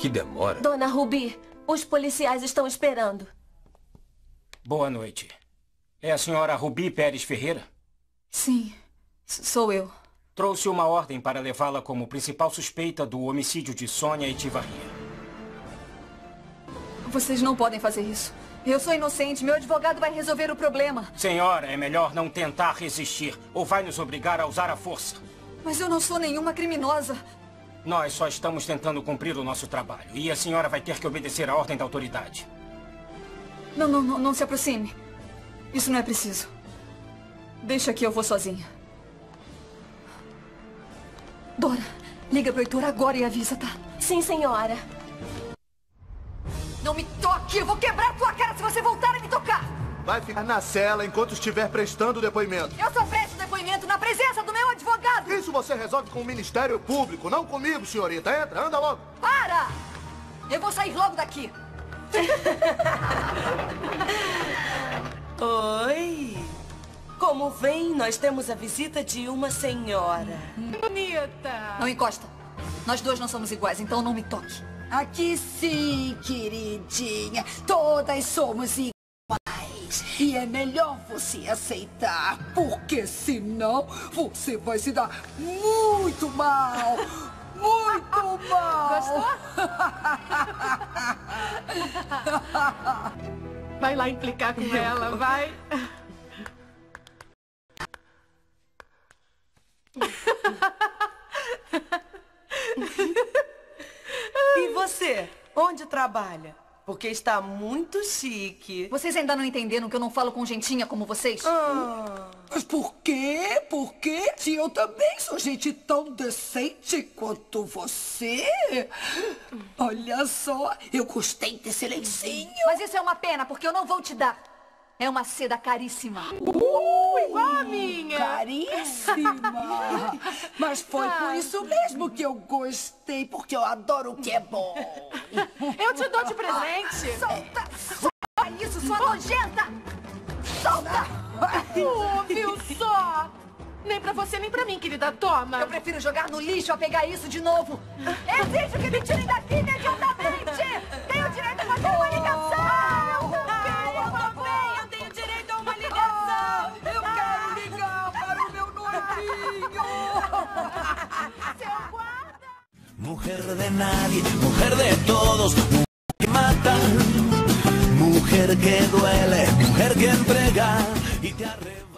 Que demora. Dona Ruby, os policiais estão esperando. Boa noite. É a senhora Rubi Pérez Ferreira? Sim, sou eu. Trouxe uma ordem para levá-la como principal suspeita do homicídio de Sônia Etivarria. Vocês não podem fazer isso. Eu sou inocente. Meu advogado vai resolver o problema. Senhora, é melhor não tentar resistir ou vai nos obrigar a usar a força. Mas eu não sou nenhuma criminosa. Nós só estamos tentando cumprir o nosso trabalho. E a senhora vai ter que obedecer à ordem da autoridade. Não, não, não, não se aproxime. Isso não é preciso. Deixa que eu vou sozinha. Dora, liga pro Heitor agora e avisa, tá? Sim, senhora. Não me toque! Eu vou quebrar tua cara se você voltar a me tocar! Vai ficar na cela enquanto estiver prestando depoimento. Eu presto depoimento na presença do meu advogado! Isso você resolve com o Ministério Público, não comigo, senhorita. Entra, anda logo. Para! Eu vou sair logo daqui. Oi. Como vem, nós temos a visita de uma senhora. Bonita! Não encosta. Nós dois não somos iguais, então não me toque. Aqui sim, queridinha. Todas somos iguais. E é melhor você aceitar, porque senão você vai se dar muito mal. Muito mal. Gostou? Vai lá implicar com ela, vai. E você? Onde trabalha? Porque está muito chique. Vocês ainda não entenderam que eu não falo com gentinha como vocês? Ah. Mas por quê? Por quê? Se eu também sou gente tão decente quanto você. Olha só, eu gostei desse lencinho. Mas isso é uma pena, porque eu não vou te dar. É uma seda caríssima. Uh, igual a minha. Caríssima. Mas foi por isso mesmo que eu gostei, porque eu adoro o que é bom. Eu te dou de presente. Solta! Solta isso, sua nojenta! Solta! Uh, viu só? Nem pra você, nem pra mim, querida. Toma. Eu prefiro jogar no lixo a pegar isso de novo. Exijo que me tirem daqui imediatamente! Mujer de nadie, mujer de todos, mujer que mata, mujer que duele, mujer que entrega y te arrebata.